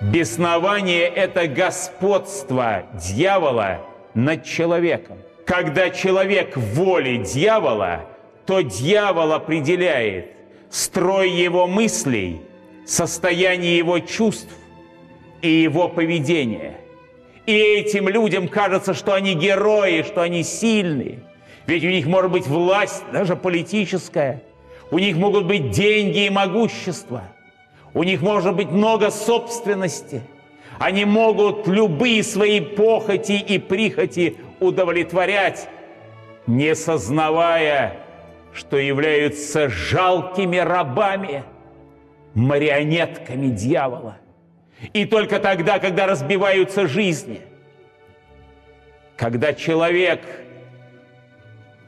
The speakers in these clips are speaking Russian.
Беснование – это господство дьявола над человеком. Когда человек в воле дьявола, то дьявол определяет строй его мыслей, состояние его чувств и его поведения. И этим людям кажется, что они герои, что они сильные. Ведь у них может быть власть, даже политическая. У них могут быть деньги и могущество. У них может быть много собственности. Они могут любые свои похоти и прихоти удовлетворять, не сознавая, что являются жалкими рабами, марионетками дьявола. И только тогда, когда разбиваются жизни, когда человек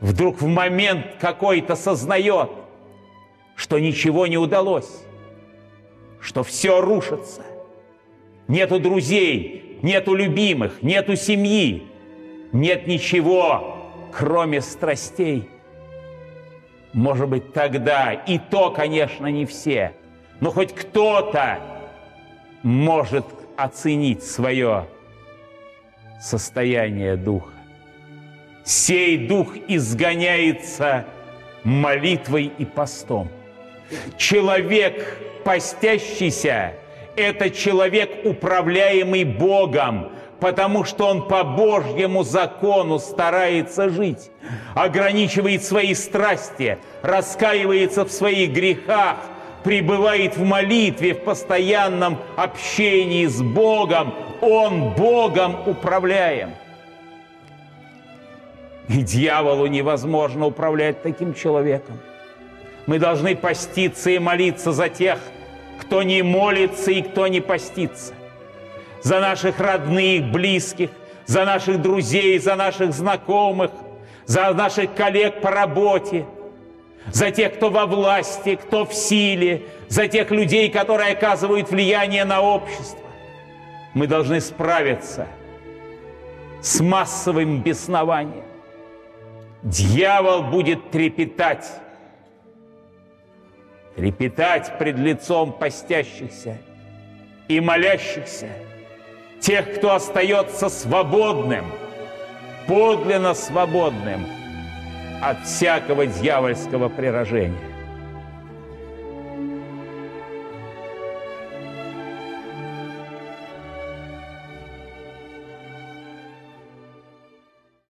вдруг в момент какой-то сознает, что ничего не удалось, что все рушится, нету друзей, нету любимых, нету семьи, нет ничего, кроме страстей. Может быть, тогда, и то, конечно, не все, но хоть кто-то может оценить свое состояние духа. Сей дух изгоняется молитвой и постом. Человек, постящийся, это человек, управляемый Богом, потому что он по Божьему закону старается жить, ограничивает свои страсти, раскаивается в своих грехах, пребывает в молитве, в постоянном общении с Богом. Он Богом управляем. И дьяволу невозможно управлять таким человеком. Мы должны поститься и молиться за тех, кто не молится и кто не постится за наших родных, близких, за наших друзей, за наших знакомых, за наших коллег по работе, за тех, кто во власти, кто в силе, за тех людей, которые оказывают влияние на общество. Мы должны справиться с массовым беснованием. Дьявол будет трепетать, трепетать пред лицом постящихся и молящихся – тех, кто остается свободным, подлинно свободным от всякого дьявольского приражения.